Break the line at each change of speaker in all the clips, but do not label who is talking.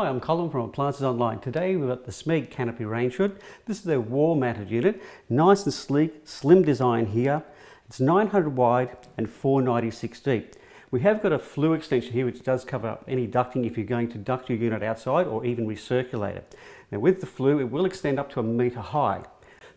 Hi, I'm Colin from Appliances Online. Today we've got the Smeg Canopy Range Hood. This is their wall mounted unit. Nice and sleek, slim design here. It's 900 wide and 496 deep. We have got a flue extension here which does cover up any ducting if you're going to duct your unit outside or even recirculate it. Now with the flue it will extend up to a metre high.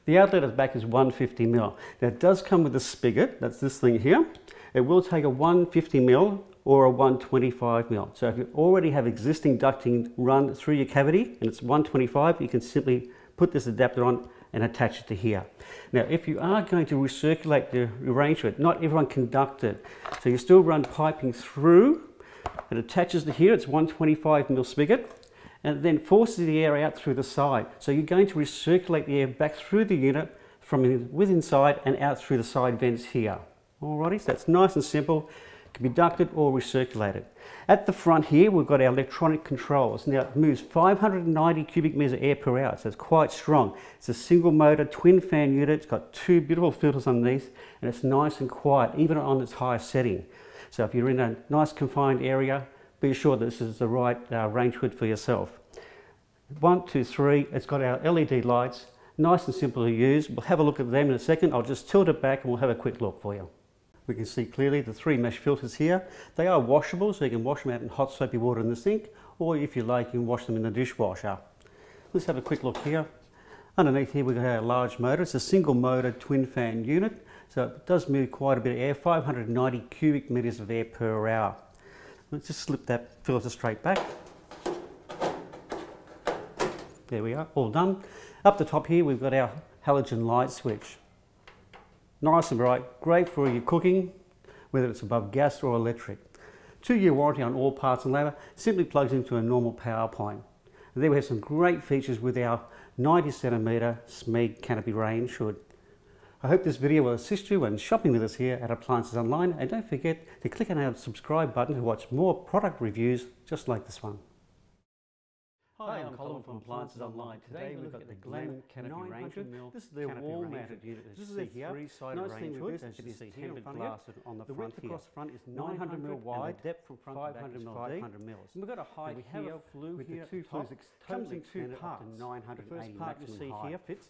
The outlet at the back is 150 mil. Now it does come with a spigot, that's this thing here. It will take a 150 mil or a 125 mil. So if you already have existing ducting run through your cavity and it's 125, you can simply put this adapter on and attach it to here. Now, if you are going to recirculate the arrangement, not everyone can duct it. So you still run piping through, it attaches to here, it's 125 mil spigot, and then forces the air out through the side. So you're going to recirculate the air back through the unit from within inside and out through the side vents here. Alrighty, so that's nice and simple can be ducted or recirculated. At the front here, we've got our electronic controls. Now, it moves 590 cubic meters of air per hour, so it's quite strong. It's a single motor, twin fan unit. It's got two beautiful filters underneath, and it's nice and quiet, even on its highest setting. So if you're in a nice confined area, be sure that this is the right uh, range hood for yourself. One, two, three, it's got our LED lights, nice and simple to use. We'll have a look at them in a second. I'll just tilt it back and we'll have a quick look for you. We can see clearly the three mesh filters here. They are washable, so you can wash them out in hot soapy water in the sink, or if you like, you can wash them in the dishwasher. Let's have a quick look here. Underneath here we've got our large motor. It's a single motor twin fan unit, so it does move quite a bit of air, 590 cubic meters of air per hour. Let's just slip that filter straight back. There we are, all done. Up the top here we've got our halogen light switch nice and bright, great for your cooking, whether it's above gas or electric. Two year warranty on all parts and labour, simply plugs into a normal power point. And there we have some great features with our 90 centimetre Smeg canopy range hood. I hope this video will assist you when shopping with us here at Appliances Online and don't forget to click on our subscribe button to watch more product reviews just like this one. Hi, I'm, Colin from Appliances Online. Today we've got the Glen Canopy Range mill This is their wall mounted unit. This is a three-sided nice range hood. As you can see tempered glass on the, the front width across front is 900 mil wide. The depth from front 500 to back is 500 mils. And we've got a height we have a flue with the two flues. Comes in two parts. The first part you see here fits